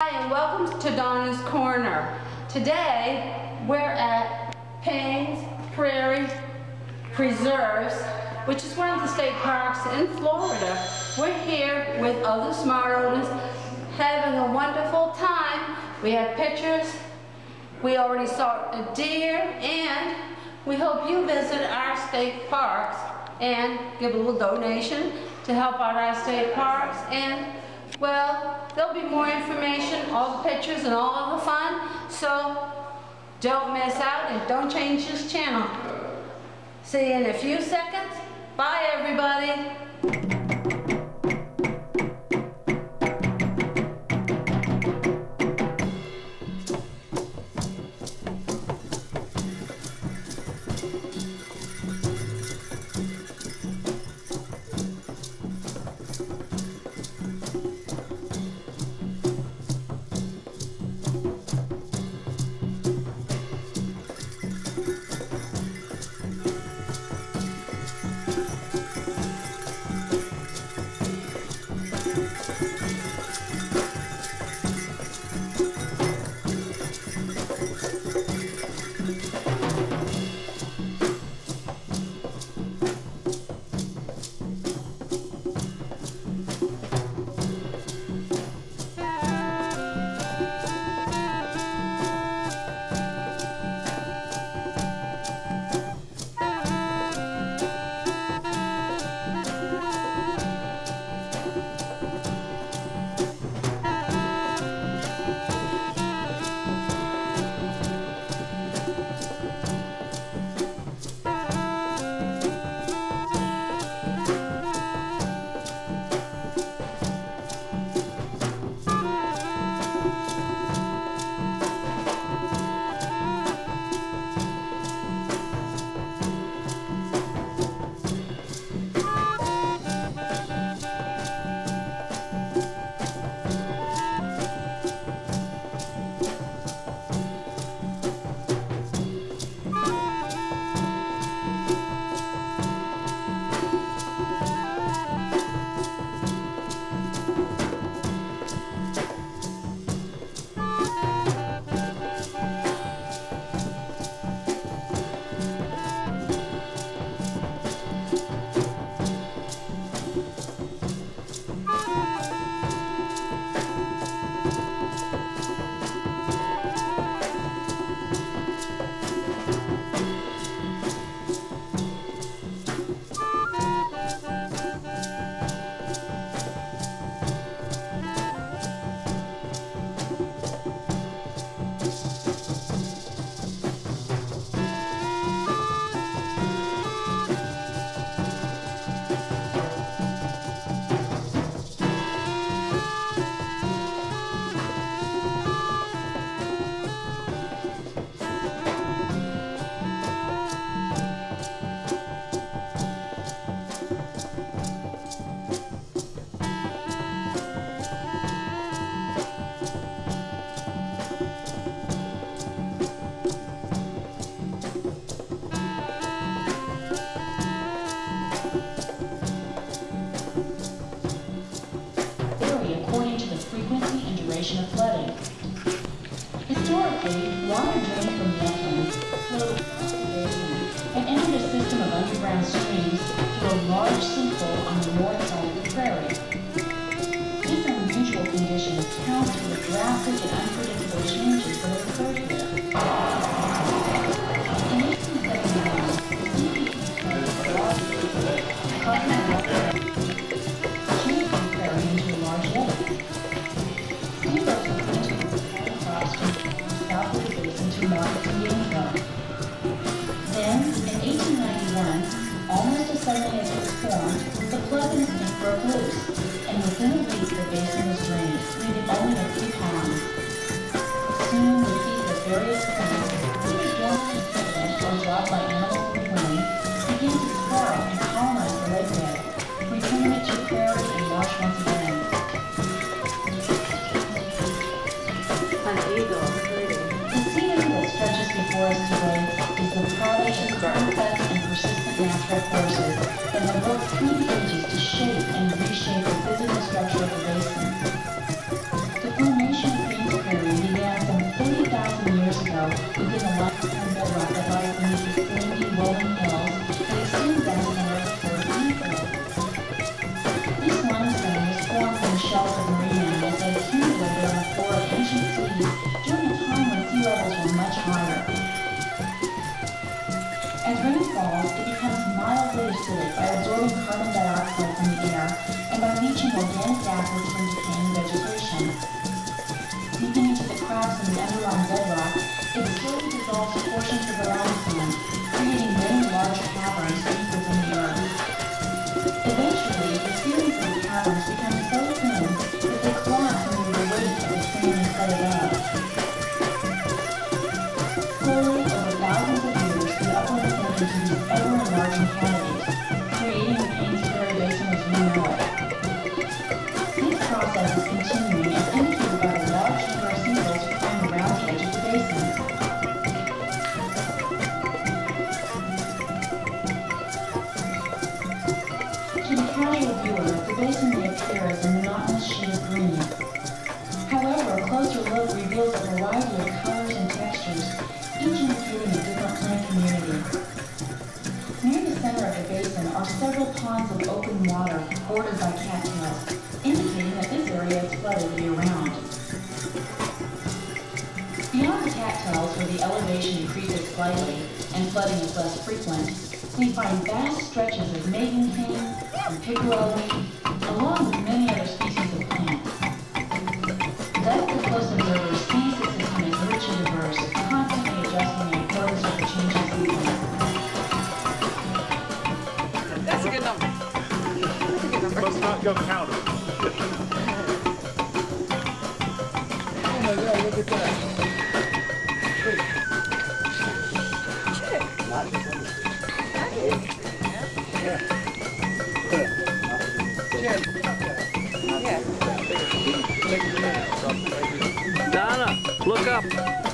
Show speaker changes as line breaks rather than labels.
Hi, and welcome to Donna's Corner. Today, we're at Paynes Prairie Preserves, which is one of the state parks in Florida. We're here with other smart owners having a wonderful time. We have pictures. We already saw a deer, and we hope you visit our state parks and give a little donation to help out our state parks and well, there'll be more information, all the pictures and all of the fun, so don't miss out and don't change this channel. See you in a few seconds. Bye, everybody.
Duration of flooding. Historically, water drained from the uplands flowed the basement and entered a system of underground streams through a large sinkhole on the north side of the prairie. These unusual conditions account for the drastic and unpredictable changes that have occurred here. In 1879, the prairie. Then, in 1891, almost as suddenly as it was formed, the in the broke loose, and within a week 分。organic acids from decaying vegetation. Seeping into the cracks in the underlying bedrock, it slowly dissolves portions of bordered by cattails, indicating that this area is flooded year-round. Beyond the cattails, where the elevation increases slightly and flooding is less frequent, we find vast stretches of maiden cane and pickerel along with many other species of plants. Thus, the close observer
not go count it.
Oh my god, look at that.
Donna, look up.